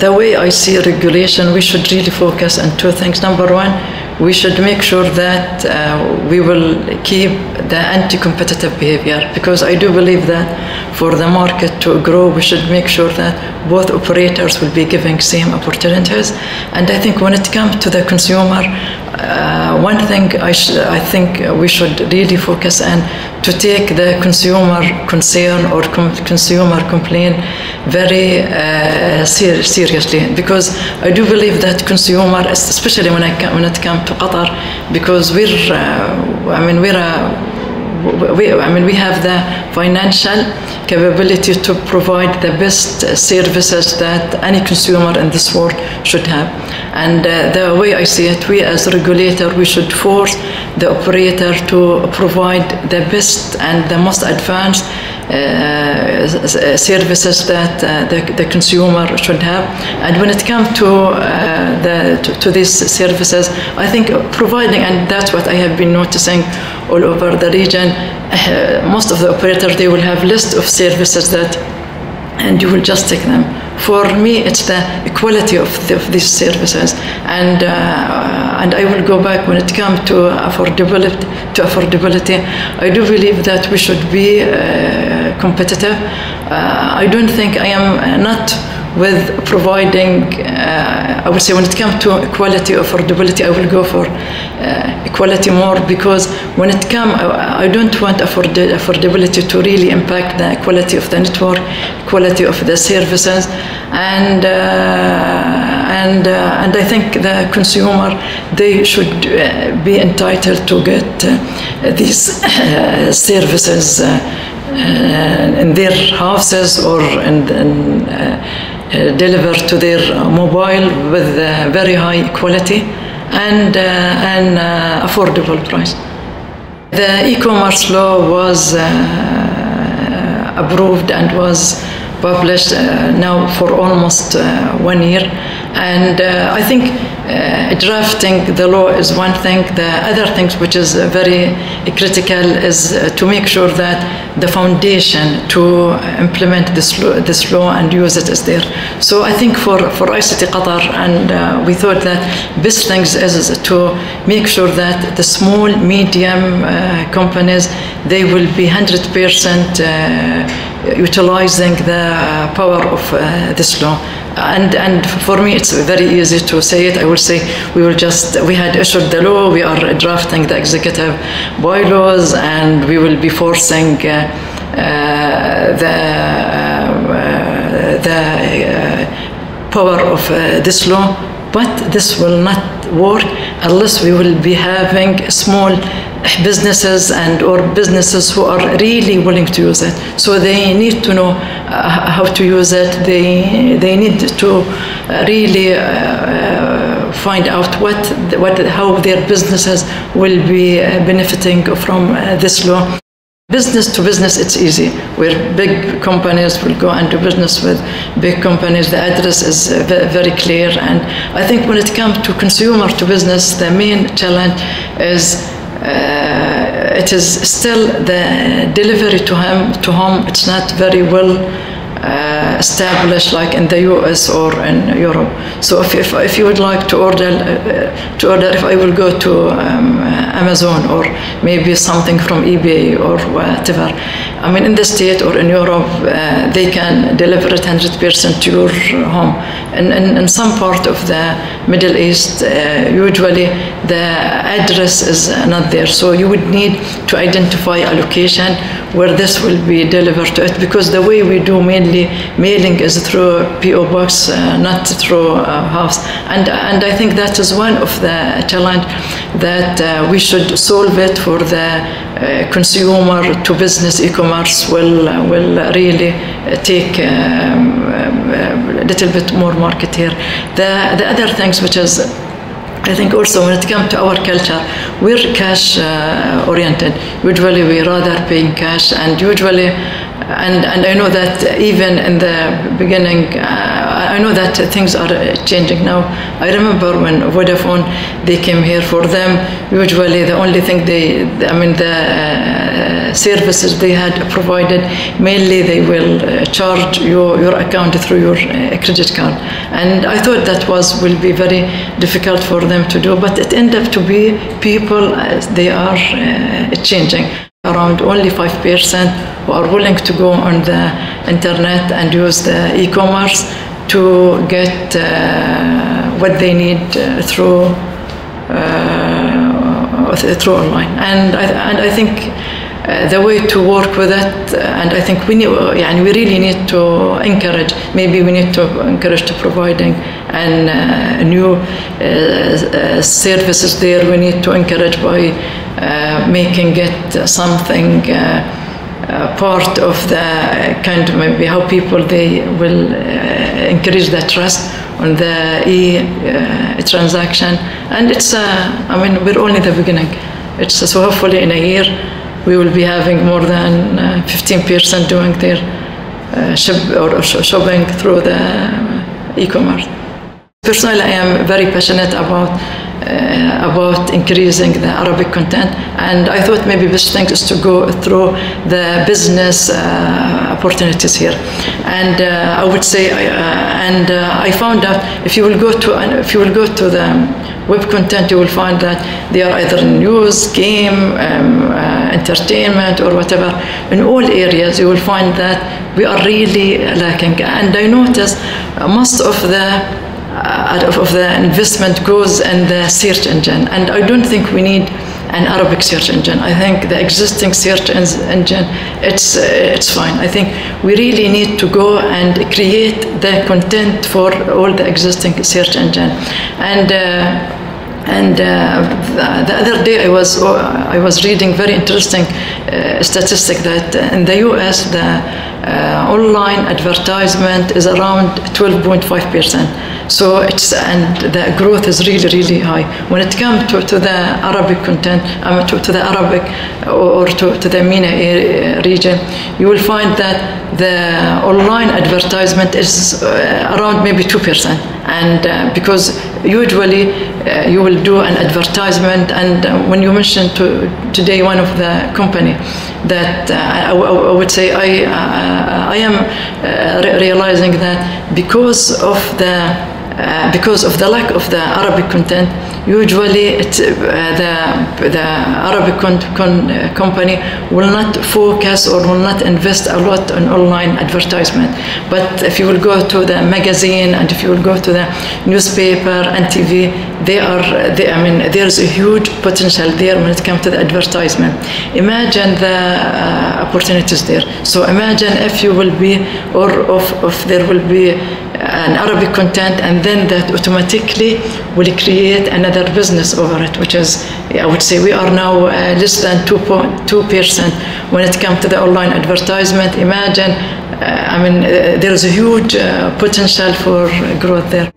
the way I see regulation, we should really focus on two things. Number one, we should make sure that uh, we will keep the anti-competitive behavior because I do believe that for the market to grow, we should make sure that both operators will be giving same opportunities. And I think when it comes to the consumer, uh, one thing I, I think we should really focus on to take the consumer concern or com consumer complaint very uh, ser seriously because I do believe that consumer, especially when, I, when it comes to Qatar, because we're, uh, I mean, we're a we, I mean, we have the financial capability to provide the best services that any consumer in this world should have. And uh, the way I see it, we as regulator, we should force the operator to provide the best and the most advanced uh, services that uh, the, the, consumer should have. And when it comes to, uh, the, to, to, these services, I think providing, and that's what I have been noticing all over the region, uh, most of the operators, they will have list of services that, and you will just take them for me it's the equality of, the, of these services. And uh, and I will go back when it comes to affordability to affordability. I do believe that we should be uh, competitive. Uh, I don't think I am not with providing, uh, I would say when it comes to equality, affordability, I will go for uh, equality more because when it comes, I don't want afford affordability to really impact the quality of the network, quality of the services, and uh, and uh, and I think the consumer they should uh, be entitled to get uh, these services. in their houses or in, in uh, deliver to their mobile with very high quality and an uh, affordable price. The e-commerce law was uh, approved and was published now for almost one year and uh, I think uh, drafting the law is one thing. The other things which is very critical is uh, to make sure that the foundation to implement this law, this law and use it is there. So I think for, for ICT Qatar, and uh, we thought that best things is to make sure that the small, medium uh, companies, they will be 100% uh, utilizing the power of this law. And and for me it's very easy to say it. I will say we will just we had issued the law we are drafting the executive bylaws and we will be forcing uh, uh, the uh, the uh, power of uh, this law. But this will not work unless we will be having small businesses and or businesses who are really willing to use it. So they need to know uh, how to use it. They they need to uh, really uh, uh, find out what what how their businesses will be uh, benefiting from uh, this law. Business to business, it's easy. Where big companies will go and do business with big companies, the address is very clear. And I think when it comes to consumer to business, the main challenge is uh, it is still the delivery to him to home it's not very well uh, established like in the US or in Europe. So if, if, if you would like to order, uh, to order if I will go to um, Amazon or maybe something from eBay or whatever, I mean in the state or in Europe, uh, they can deliver it 100% to your home. And in, in some part of the Middle East, uh, usually the address is not there. So you would need to identify a location where this will be delivered to it because the way we do mainly mailing is through PO box, uh, not through uh, house. And and I think that is one of the challenge that uh, we should solve it for the uh, consumer to business e-commerce will uh, will really take um, a little bit more market here. The the other things which is I think also when it comes to our culture, we're cash uh, oriented. Usually we rather paying cash and usually, and, and I know that even in the beginning, uh, I know that things are changing now. I remember when Vodafone they came here. For them, usually the only thing they, I mean, the uh, services they had provided mainly they will uh, charge your, your account through your uh, credit card, and I thought that was will be very difficult for them to do. But it ended up to be people they are changing around only 5% who are willing to go on the internet and use the e-commerce to get uh, what they need uh, through uh, through online. And I, and I think uh, the way to work with that, uh, and I think we need, yeah, we really need to encourage. Maybe we need to encourage to providing and uh, new services there. We need to encourage by making it something. part of the kind of maybe how people they will increase the trust on the e uh, transaction. And it's uh, I mean we're only the beginning. It's so hopefully in a year we will be having more than uh, 15% doing their uh, or shopping through the e-commerce. Personally I am very passionate about uh, about increasing the Arabic content. And I thought maybe best thing is to go through the business uh, opportunities here. And uh, I would say, and I found out if you will go to if you will go to the web content, you will find that they are either news, game, um, entertainment, or whatever. In all areas, you will find that we are really lacking. And I noticed most of the uh, of the investment goes in the search engine. And I don't think we need an Arabic search engine. I think the existing search engine, it's, uh, it's fine. I think we really need to go and create the content for all the existing search engine. And uh, and uh, the, the, other day I was I was reading very interesting uh, statistic that in the U.S. the uh, online advertisement is around 12.5 percent. So it's and the growth is really really high. When it comes to, to the Arabic content, um, to, to the Arabic or to, to the MENA region, you will find that the online advertisement is uh, around maybe two percent, and uh, because usually uh, you will do an advertisement, and uh, when you mention to today one of the company that uh, I, I, would say I I am realizing that because of the uh, because of the lack of the Arabic content, usually uh, the, the Arabic con con uh, company will not focus or will not invest a lot on online advertisement. But if you will go to the magazine and if you will go to the newspaper and TV, they are, they, I mean, there's a huge potential there when it comes to the advertisement. Imagine the uh, opportunities there. So imagine if you will be, or if, if there will be an Arabic content and then that automatically will create another business over it, which is, I would say we are now uh, less than 2.2% when it comes to the online advertisement. Imagine, uh, I mean, uh, there is a huge uh, potential for growth there.